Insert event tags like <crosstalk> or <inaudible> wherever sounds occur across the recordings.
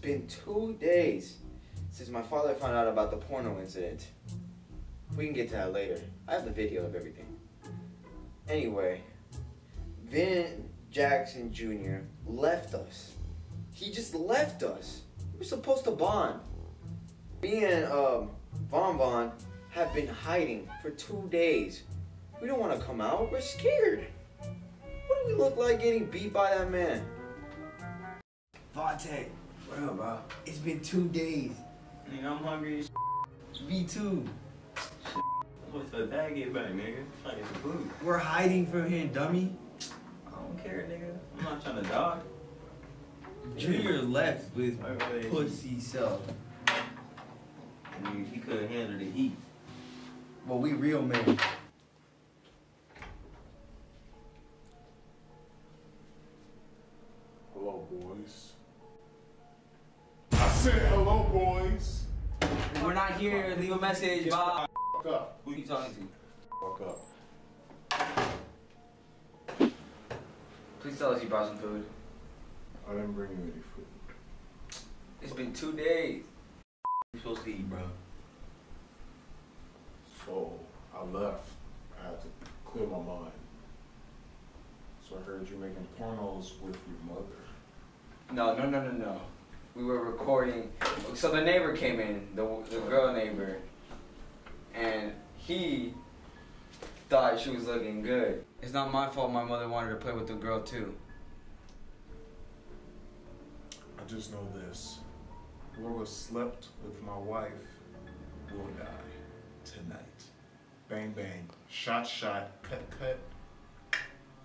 been two days since my father found out about the porno incident. We can get to that later. I have the video of everything. Anyway, Vin Jackson Jr. left us. He just left us. We're supposed to bond. Me and um, Von Von have been hiding for two days. We don't want to come out. We're scared. What do we look like getting beat by that man? Vontae, What up, bro? it's been two days. Nigga, I'm hungry as Me too. What's the dad get back, nigga? Trying to get some food. We're hiding from him, dummy. I don't care, nigga. I'm not trying to dog. Junior left with pussy self. I mean, he couldn't handle the heat. But we real men. Hello, boys. Said hello, boys. We're not here. Leave a message, Bob. Fuck up. Who you talking to? Fuck up. Please tell us you brought some food. I didn't bring you any food. It's been two days. You supposed to eat, bro. So I left. I had to clear my mind. So I heard you're making pornos with your mother. No, no, no, no, no. We were recording. So the neighbor came in, the, the girl neighbor, and he thought she was looking good. It's not my fault my mother wanted to play with the girl too. I just know this. Whoever slept with my wife will die tonight. Bang bang. Shot shot. Cut cut.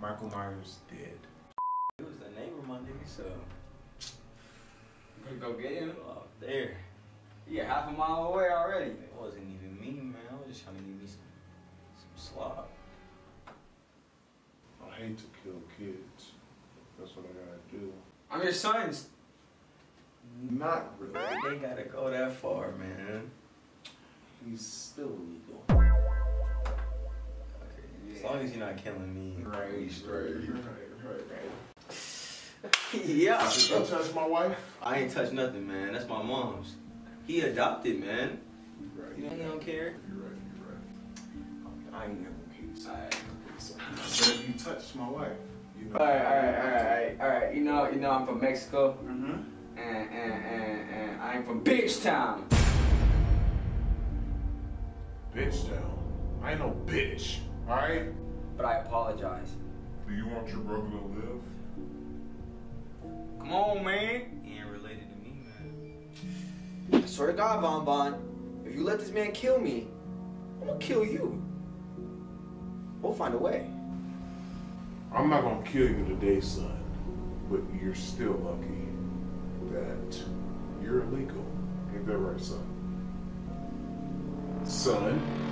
Michael Myers dead. It was the neighbor, my nigga, so. You go get him? Up there. Yeah, half a mile away already. It wasn't even me, man. I was just trying to give me some, some slop. I hate to kill kids. That's what I gotta do. I'm your son's. Not really. They gotta go that far, man. He's still illegal. As long as you're not killing me. Right, we right, straight. right, right. <laughs> yeah. Don't touch my wife. I ain't touched nothing, man. That's my mom's. He adopted, man. You're right. You know he don't care. You're right, you're right. I ain't never kids. Alright. But if you touch my wife, you know. Alright, alright, alright, alright. You know, you know I'm from Mexico, Mm-hmm. and and and, and I'm from Bitch Town. Bitch Town. I ain't no bitch. Alright? But I apologize. Do you want your brother to live? Come on, man. He ain't related to me, man. I swear to God, Von Bon, if you let this man kill me, I'm gonna kill you. We'll find a way. I'm not gonna kill you today, son. But you're still lucky that you're illegal. Ain't that right, son? Son?